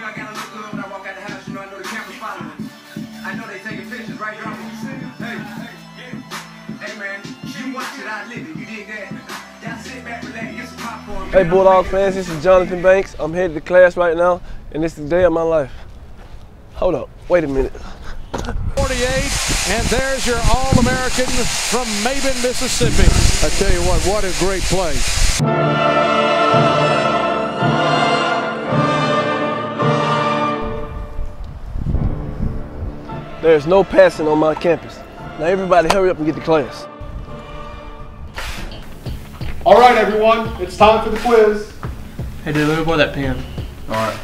know I gotta look good when I walk out the house. You know I know the camera's following. I know they taking pictures, right, y'all? Hey, hey, man, you want it, I live it. You dig that? Hey Bulldog fans, this is Johnthan Banks. I'm headed to class right now, and it's the day of my life. Hold up, wait a minute. 48, and there's your All-American from Maben, Mississippi. I tell you what, what a great play. There's no passing on my campus. Now everybody hurry up and get to class. All right, everyone, it's time for the quiz. Hey, dude, let me borrow that pen. All right.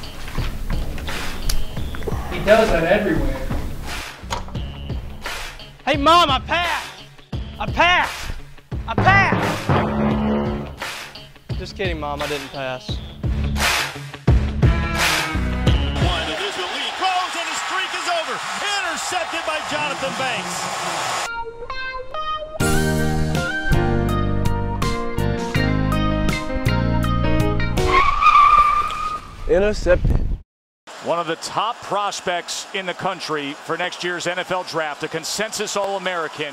He does that everywhere. Hey, Mom, I passed! I passed! I passed! Just kidding, Mom, I didn't pass. Johnthan Banks. Intercepted. One of the top prospects in the country for next year's NFL draft, a consensus All American.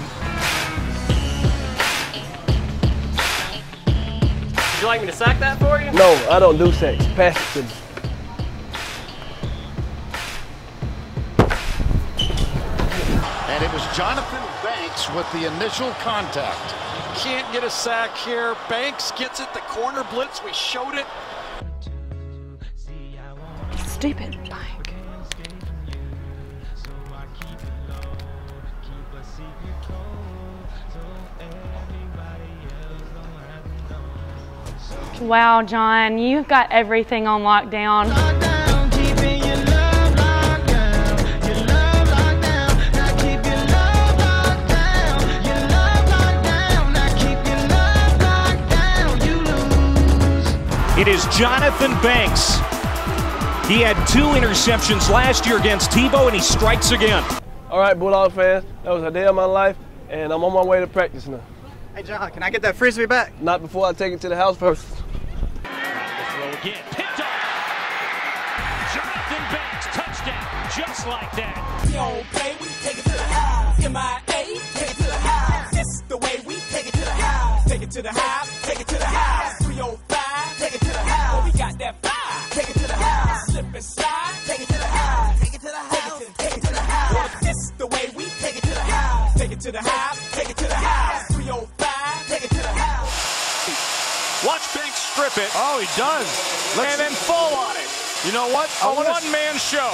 Would you like me to sack that for you? No, I don't do sex. Pass it to me. And it was Johnthan Banks with the initial contact. Can't get a sack here. Banks gets it. The corner blitz. We showed it. Stupid. Bank. Wow, John, you've got everything on lockdown. It is Johnthan Banks. He had two interceptions last year against Tebow, and he strikes again. All right, Bulldog fans, that was a day of my life, and I'm on my way to practice now. Hey, John, can I get that frisbee back? Not before I take it to the house first. Throw again, picked up. Johnthan Banks, touchdown, just like that. We don't play, we take it to the house. MIA, take it to the house. This the way we take it to the house. Take it to the house, take it to the house. 305, the house, take it to the house. 305, take it to the house. Watch Banks strip it, Oh, he does. and then fall on it. You know what? A one-man show.